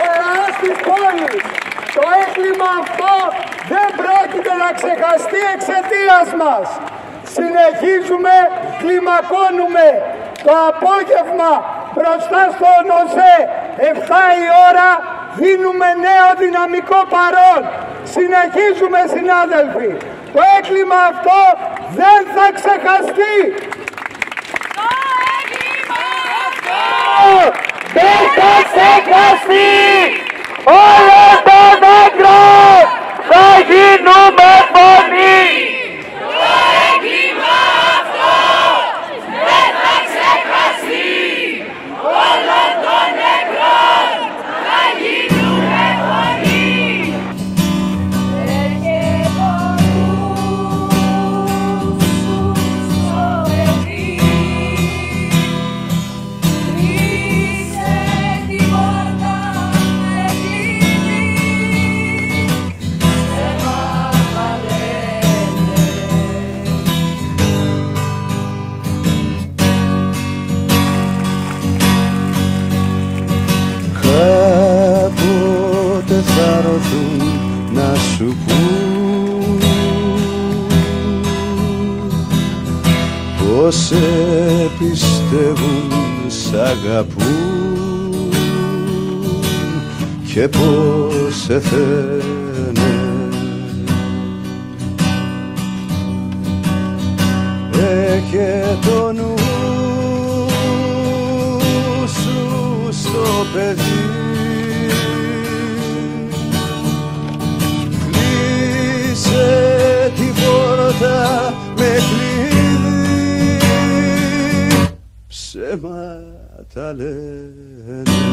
ο λαός της πόλης. Το έγκλημα αυτό δεν πρόκειται να ξεχαστεί εξαιτίας μας. Συνεχίζουμε, κλιμακώνουμε. Το απόγευμα μπροστά στο ΝΟΣΕ, 7 η ώρα, δίνουμε νέο δυναμικό παρόν. Συνεχίζουμε συνάδελφοι. Το έγκλημα αυτό δεν θα ξεχαστεί. Το έγκλημα αυτό δεν θα ξεχαστεί. Όλο το νεκρό θα Κάποτε θα ρωθούν να σου πούν. Πως σε πιστεύουν, σ' αγαπούν και πως σε θένε Έχε το νου σου στο παιδί ما تلهنا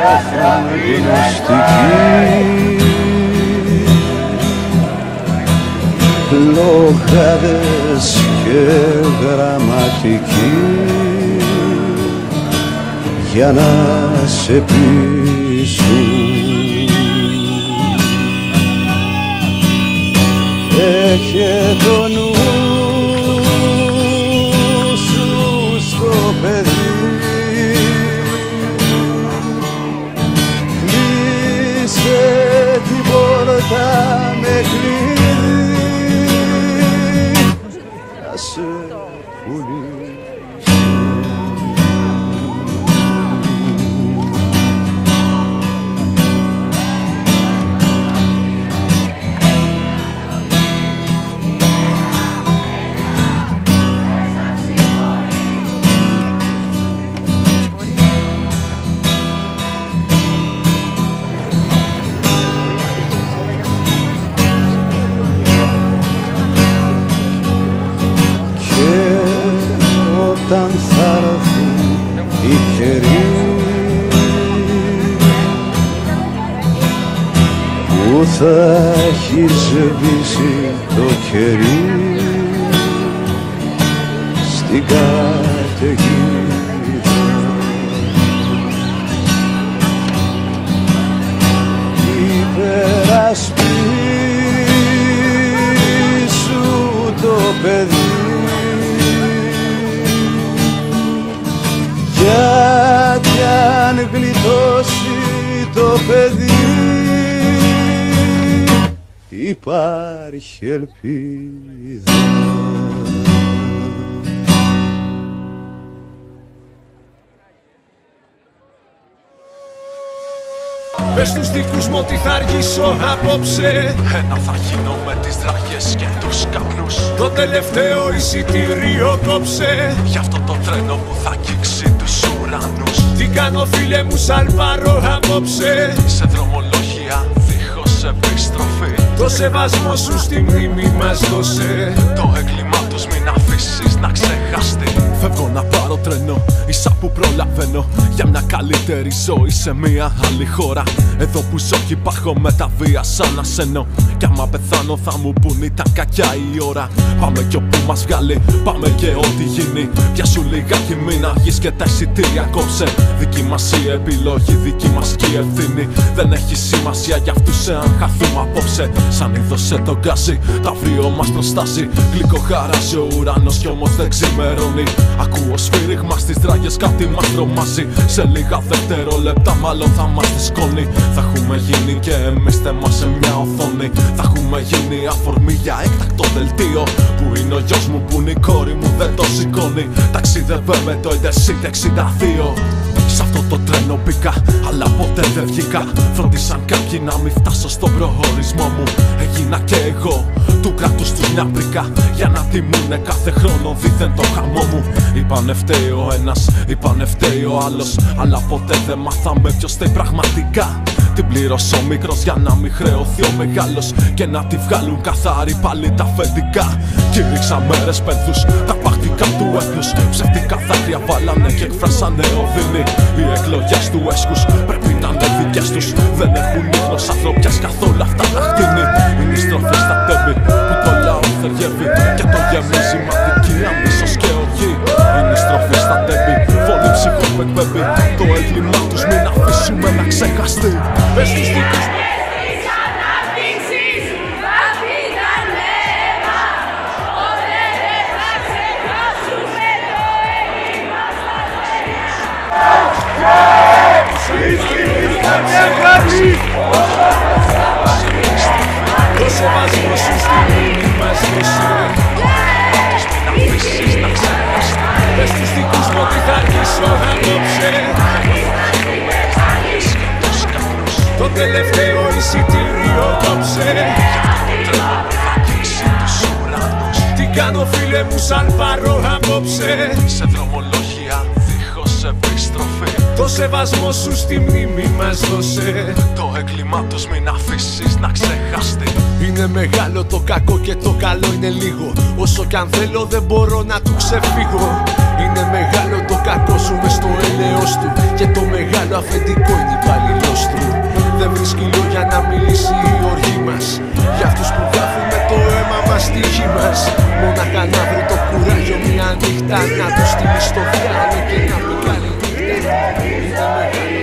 λένε Λογάδες και γραμματικοί για να σε πείσουν. Έχε το νου να σε που θα έχει σβήσει το κερί. Στην καταιγίδα. Υπερασπίσου το παιδί. Γιατί αν γλιτώσει το παιδί υπάρχει ελπίδα. Πες στους δικούς μου ότι θα αργήσω απόψε. Ένα θα γίνω με τις δραγές και τους καπνούς. Το τελευταίο εισιτήριο κόψε. Γι' αυτό το τρένο που θα αγγίξει τους ουρανούς. Τι κάνω φίλε μου σαν πάρω απόψε. Σε δρομολόγια δίχως επιστροφή Το σεβασμό σου στη μνήμη μας δώσε. Το έγκλημά τους μην αφήσει αφήσεις να ξεχαστεί Φεύγω να πάρω τρένο, ίσα που προλαβαίνω. Για μια καλύτερη ζωή σε μια άλλη χώρα. Εδώ που ζω κι υπάρχω με τα βία σαν να σένω. Κι άμα πεθάνω θα μου πουν ήταν κακιά η ώρα. Πάμε κι όπου μας βγάλει, πάμε και ό,τι γίνει. Πιάσου λιγάκι μην αργείς και τα εισιτήρια κόψε. Δική μας η επιλογή, δική μας και η ευθύνη. Δεν έχει σημασία για αυτούς εάν χαθούμε απόψε. Σαν είδωσε το γκάζι, το αύριο μας προστάζει. Γλυκό χαράζει ο ουρανός κι όμως δεν ξημερώνει. Ακούω σφύριγμα στις δράγες κάτι μας τρομάζει Σε λίγα δευτερόλεπτα μάλλον θα μας τη σκόνη. Θα έχουμε γίνει και εμείς θέμα σε μια οθόνη. Θα έχουμε γίνει αφορμή για έκτακτο δελτίο. Που είναι ο γιος μου που είναι η κόρη μου δεν το σηκώνει. Ταξίδευε με το Intercity 62 Σ' αυτό το τρένο μπήκα, αλλά ποτέ δεν βγήκα. Φρόντισαν κάποιοι να μην φτάσω στον προορισμό μου. Έγινα και εγώ, του κράτους τους μια πρίκα Για να τιμούνε. Κάθε χρόνο δίθεν το χαμό μου. Είπανε φταίει ο ένας, είπανε φταίει ο άλλος. Αλλά ποτέ δεν μάθαμε ποιος φταίει πραγματικά. Την πλήρωσε ο μικρός για να μην χρεωθεί ο μεγάλος. Και να τη βγάλουν καθαρή πάλι τα αφεντικά. Κήρυξα μέρες παιδούς, τα παχτικά του έθνους. Ψευτικά δάκρυα βάλανε και εκφράσανε οδύνη Οι εκλογές του έσκους πρέπει να είναι δικές τους. Δεν έχουν ίχνος ανθρωπιάς καθόλου αυτά τα χτίνη Το τελευταίο εισιτήριο κόψε θα αγγίξει τους ουρανούς Τι κάνω φίλε μου σαν πάρω απόψε. Σε δρομολόγια δίχως επιστροφή Το σεβασμό σου στη μνήμη μας δώσε. Το έγκλημά τους μην αφήσεις να ξεχαστεί Είναι μεγάλο το κακό και το καλό είναι λίγο. Όσο κι αν θέλω δεν μπορώ να του ξεφύγω. Είναι μεγάλο το κακό σου μες στο έλεος του. Και το μεγάλο αφεντικό είναι υπαλληλός του. Δεν βρίσκει λόγια να μιλήσει η οργή μας. Για αυτούς που γράφουν με το αίμα μας στη γη μας. Μόναχα να βρει το κουράγιο μια νύχτα να τους στείλει στο διάλογο é isso aí.